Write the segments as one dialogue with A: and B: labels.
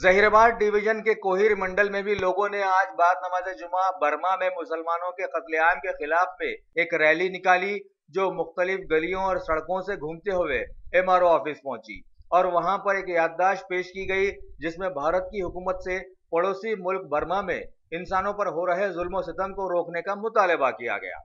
A: زہرباد division کے کوہیر منڈل میں بھی لوگوں نے آج بعد نماز جمعہ برما میں مسلمانوں کے قتل عام کے خلاف میں ایک ریلی نکالی جو مختلف گلیوں اور سڑکوں سے گھومتے ہوئے ایم آر او آفس پہنچی اور وہاں پر ایک یادداشت پیش کی گئی جس میں بھارت کی حکومت سے پڑوسی ملک برما میں انسانوں پر ہو رہے ظلم و ستم کو روکنے کا مطالبہ کیا گیا۔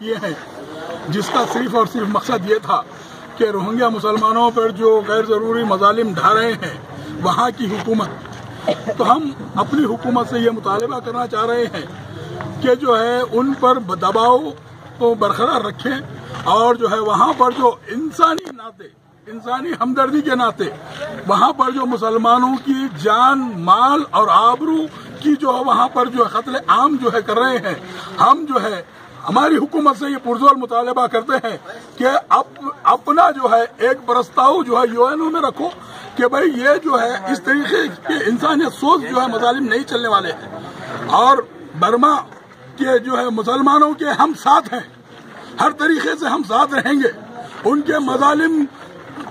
B: یہ ہے۔ جس کا صرف اور صرف مقصد یہ تھا کہ روہنگیا مسلمانوں پر جو غیر ضروری مظالم ڈھا رہے ہیں، وہاں کی حکومت۔ تو ہم اپنی حکومت سے یہ مطالبہ کرنا چاہ رہے ہیں کہ جو ہے ان پر دباؤ کو برقرار رکھیں اور جو ہے وہاں پر جو انسانی ناطے انسانی ہمدردی کے ناطے وہاں پر جو مسلمانوں کی جان، مال اور آبرو کی جو وہاں پر جو قتل عام جو ہے کر رہے ہیں، ہم جو ہے ہماری حکومت سے یہ پرزور مطالبہ کرتے ہیں کہ اپنا جو ہے ایک پرستاؤ جو ہے یو این او میں رکھو کہ بھئی یہ جو ہے اس طریقے کے انسانیت سوچ جو ہے مظالم نہیں چلنے والے ہیں۔ اور برما کے جو ہے مسلمانوں کے ہم ساتھ ہیں۔ ہر طریقے سے ہم ساتھ رہیں گے۔ ان کے مظالم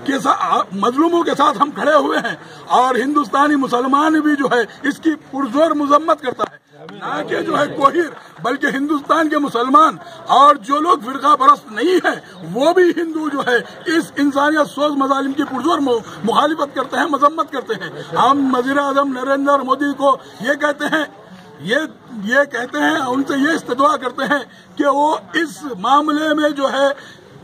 B: کے ساتھ مظلوموں کے ساتھ ہم کھڑے ہوئے ہیں۔ اور ہندوستانی مسلمان بھی جو ہے اس کی پرزور مذمت کرتا ہے۔ نہ کہ جو ہے کوہیر، بلکہ ہندوستان کے مسلمان اور جو لوگ فرقہ پرست نہیں ہیں، وہ بھی ہندو جو ہے اس انسانیت سوز مظالم کی پرزور مخالفت کرتے ہیں، مذمت کرتے ہیں۔ ہم وزیر اعظم نریندر مودی کو یہ کہتے ہیں، یہ یہ کہتے ہیں، ان سے یہ استدعا کرتے ہیں کہ وہ اس معاملے میں جو ہے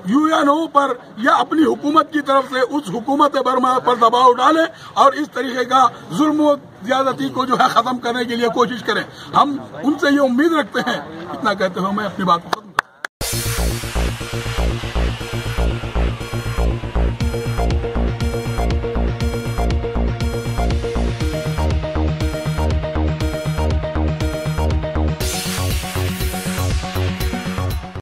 B: یو این او پر یا اپنی حکومت کی طرف سے اس حکومت برما پر دباؤ ڈالیں اور اس طریقے کا ظلم و زیادتی کو جو ہے ختم کرنے کے لیے کوشش کریں۔ ہم ان سے یہ امید رکھتے ہیں۔ اتنا کہتے ہوئے میں اپنی بات کو ختم